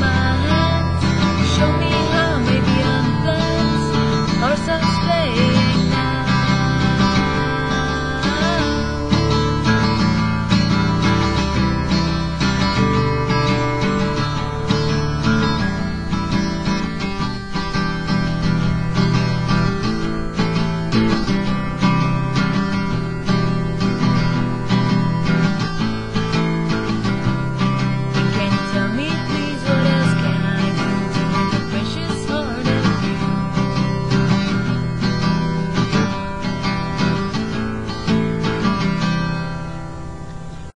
my hands. Show me.